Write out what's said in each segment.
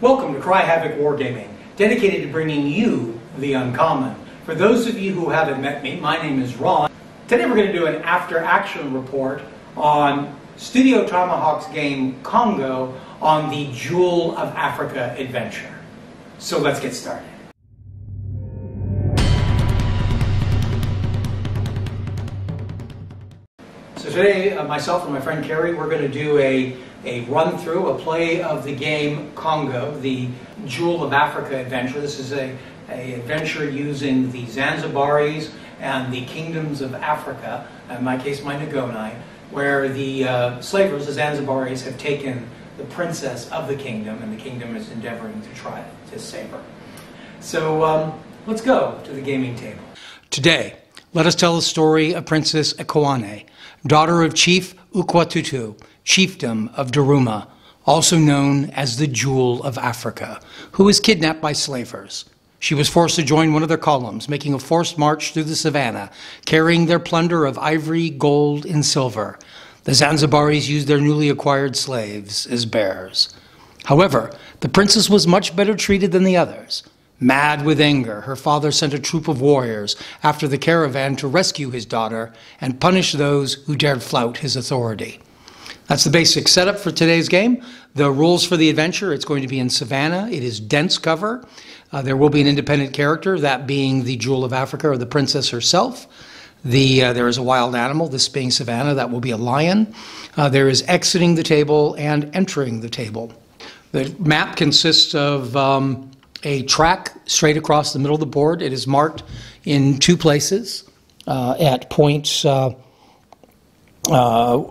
Welcome to Cry Havoc Wargaming, dedicated to bringing you the uncommon. For those of you who haven't met me, my name is Ron. Today we're going to do an after-action report on Studio Tomahawk's game Congo on the Jewel of Africa adventure. So let's get started. Today, uh, myself and my friend Kerry, we're going to do a, a run through, a play of the game Congo, the Jewel of Africa adventure. This is a, a adventure using the Zanzibaris and the kingdoms of Africa, in my case, my Ngoni, where the uh, slavers, the Zanzibaris, have taken the princess of the kingdom, and the kingdom is endeavoring to try to save her. So um, let's go to the gaming table. Today, let us tell the story of Princess Ekoane, daughter of Chief Ukwatutu, chiefdom of Daruma, also known as the Jewel of Africa, who was kidnapped by slavers. She was forced to join one of their columns, making a forced march through the savannah, carrying their plunder of ivory, gold, and silver. The Zanzibaris used their newly acquired slaves as bears. However, the princess was much better treated than the others. Mad with anger, her father sent a troop of warriors after the caravan to rescue his daughter and punish those who dared flout his authority. That's the basic setup for today's game. The rules for the adventure, it's going to be in Savannah. It is dense cover. Uh, there will be an independent character, that being the Jewel of Africa or the princess herself. The, uh, there is a wild animal, this being Savannah, that will be a lion. Uh, there is exiting the table and entering the table. The map consists of um, a track straight across the middle of the board. It is marked in two places uh, at points uh, uh,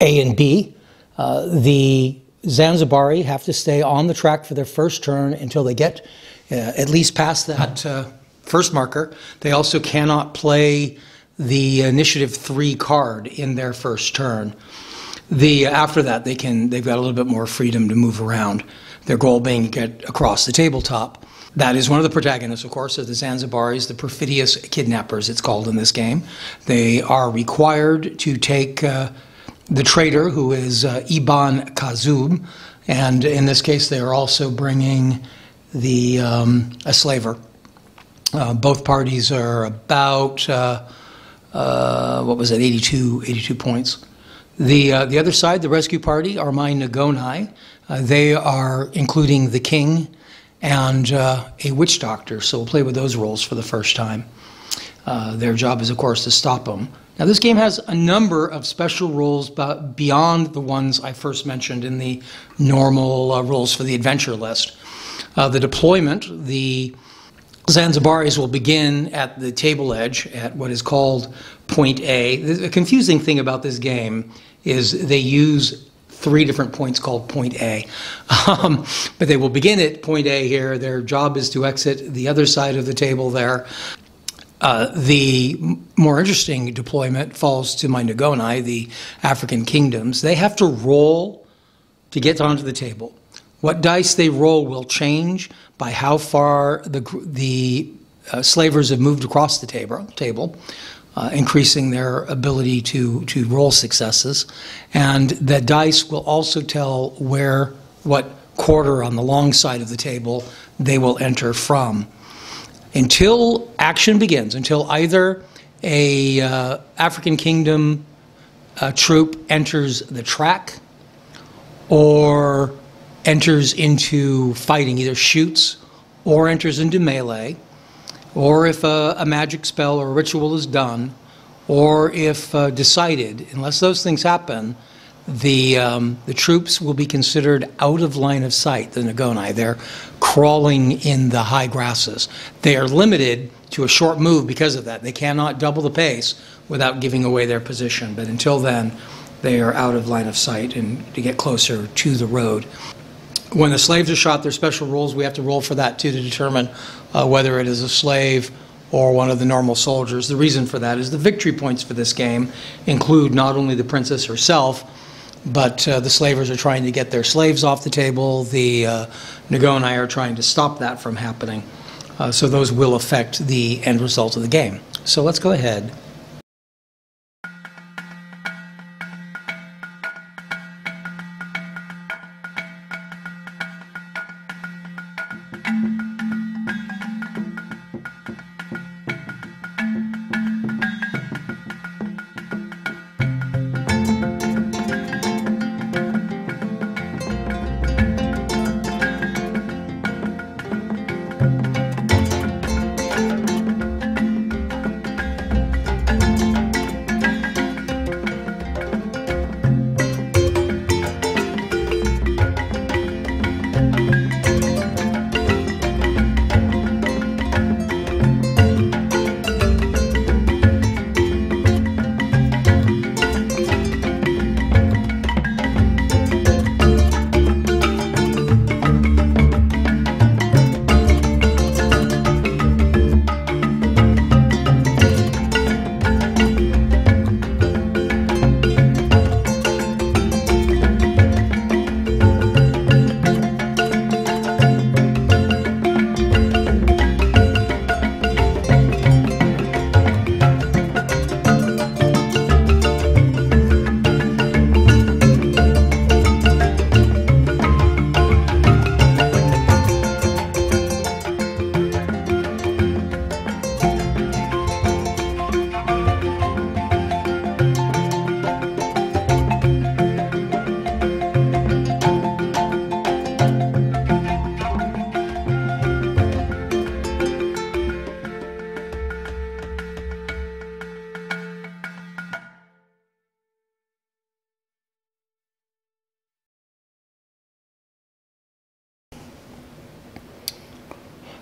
A and B. Uh, the Zanzibari have to stay on the track for their first turn until they get uh, at least past that uh, first marker. They also cannot play the initiative three card in their first turn. The after that they can they've got a little bit more freedom to move around. Their goal being to get across the tabletop. That is one of the protagonists, of course, of the Zanzibaris, the perfidious kidnappers, it's called in this game. They are required to take uh, the traitor, who is uh, Iban Kazub, and in this case, they are also bringing the um, a slaver. Uh, both parties are about uh, uh, what was it, 82, 82 points. The uh, the other side, the rescue party, are my Ngoni. They are including the king and uh, a witch doctor. So we'll play with those roles for the first time. Uh, their job is, of course, to stop them. Now, this game has a number of special rules but beyond the ones I first mentioned in the normal uh, rules for the adventure list. Uh, the deployment, the Zanzibaris will begin at the table edge at what is called point A. The confusing thing about this game is they use three different points called point A. Um, but they will begin at point A here. Their job is to exit the other side of the table there. Uh, the more interesting deployment falls to my Ngoni, the African kingdoms. They have to roll to get onto the table. What dice they roll will change by how far the, the uh, slavers have moved across the table. table uh, increasing their ability to, to roll successes. And the dice will also tell where, what quarter on the long side of the table they will enter from. Until action begins, until either a uh, African kingdom uh, troop enters the track or enters into fighting, either shoots or enters into melee, or if a, a, magic spell or ritual is done, or if uh, decided, unless those things happen, the, um, the troops will be considered out of line of sight, the Ngoni. They're crawling in the high grasses. They are limited to a short move because of that. They cannot double the pace without giving away their position. But until then, they are out of line of sight and to get closer to the road. When the slaves are shot, there's special rules. We have to roll for that too to determine uh, whether it is a slave or one of the normal soldiers. The reason for that is the victory points for this game include not only the princess herself, but uh, the slavers are trying to get their slaves off the table. The uh, Ngoni are trying to stop that from happening. Uh, so those will affect the end result of the game. So let's go ahead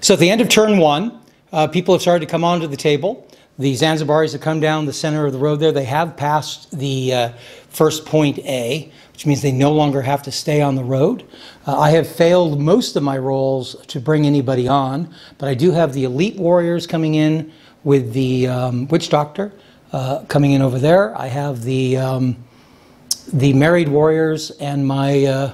So at the end of turn one, uh, people have started to come onto the table. The Zanzibaris have come down the center of the road there. They have passed the uh, first point A, which means they no longer have to stay on the road. Uh, I have failed most of my rolls to bring anybody on, but I do have the elite warriors coming in with the um, witch doctor uh, coming in over there. I have the um, the married warriors and my uh,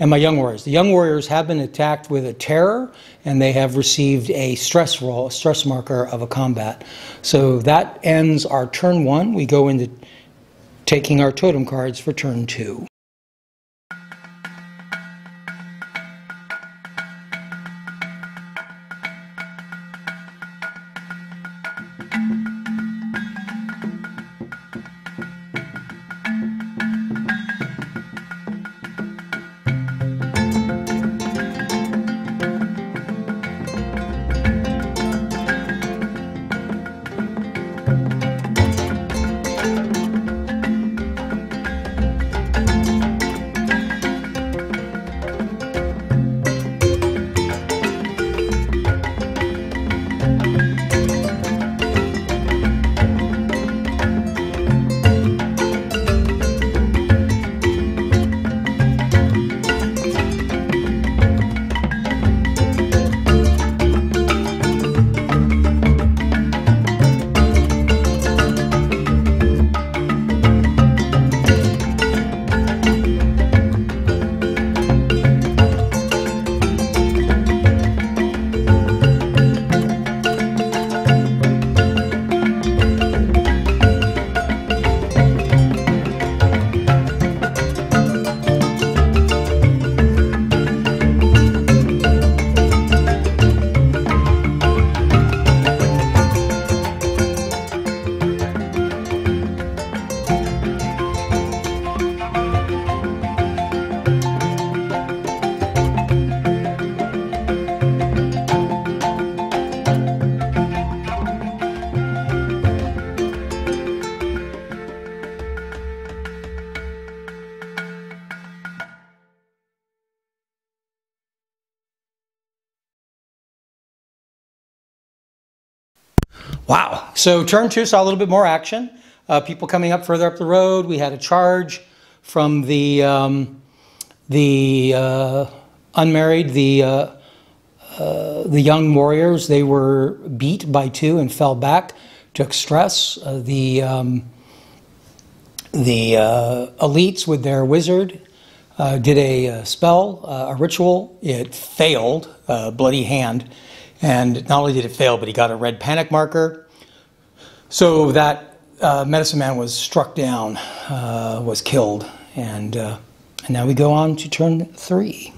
and my young warriors. The young warriors have been attacked with a terror, and they have received a stress roll, a stress marker of a combat. So that ends our turn one. We go into taking our totem cards for turn two. Wow. So turn two saw a little bit more action. Uh, people coming up further up the road. We had a charge from the um, the uh, unmarried, the uh, uh the young warriors. They were beat by two and fell back. Took stress. Uh, the um, the uh, elites with their wizard did a spell, a ritual. It failed. bloody hand and not only did it fail, but he got a red panic marker. So that uh, medicine man was struck down, uh, was killed, and, uh, and now we go on to turn three.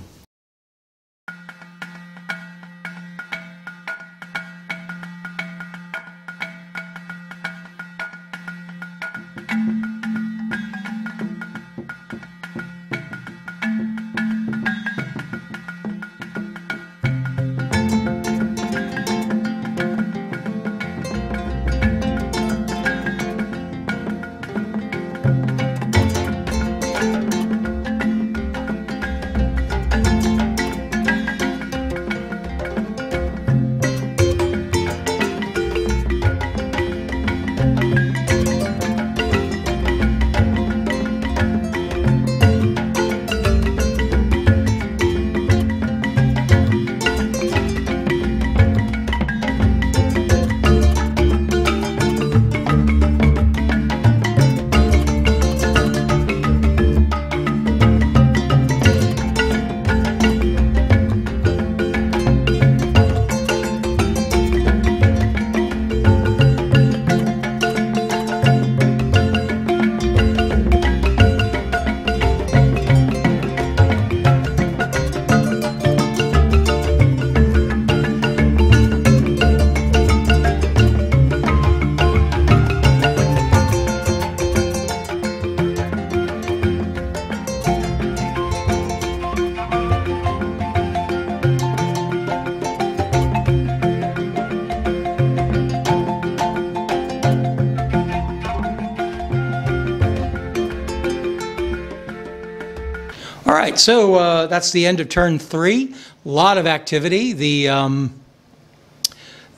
Right, so uh, that's the end of turn three. A lot of activity. The um,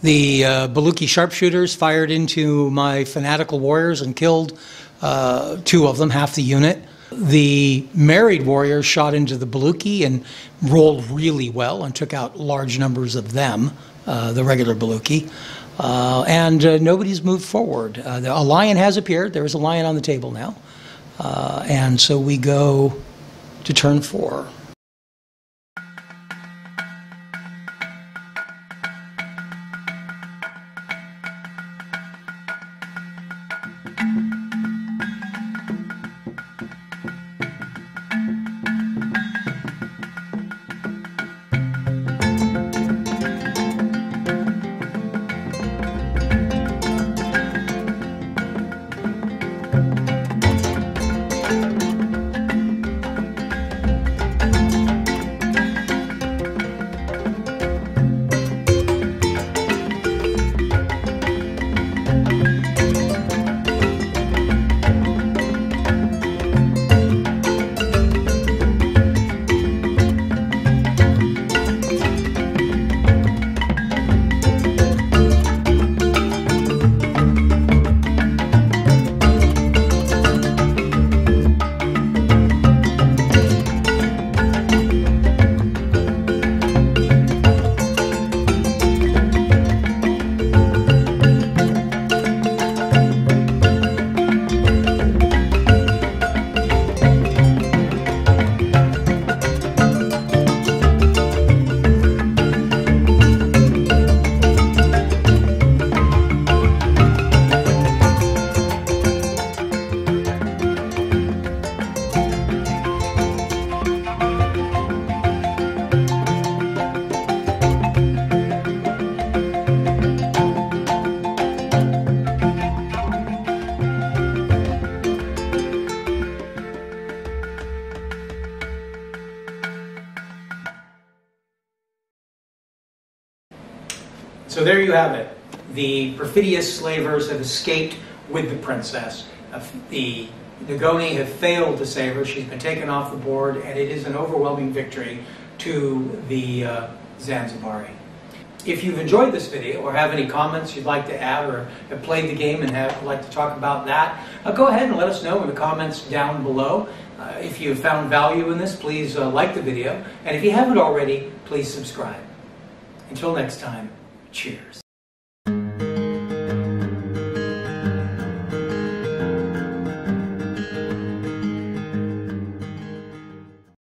The uh, sharpshooters fired into my fanatical warriors and killed uh, two of them, half the unit. The married warriors shot into the Baluchi and rolled really well and took out large numbers of them, uh, the regular Baluchi. Uh, and uh, nobody's moved forward. Uh, a lion has appeared. There is a lion on the table now. And so we go to turn four. So there you have it. The perfidious slavers have escaped with the princess. Uh, the Ngoni have failed to save her. She's been taken off the board, and it is an overwhelming victory to the uh, Zanzibari. If you've enjoyed this video or have any comments you'd like to add or have played the game and have like to talk about that, uh, go ahead and let us know in the comments down below. Uh, if you found value in this, please uh, like the video. And if you haven't already, please subscribe. Until next time, cheers.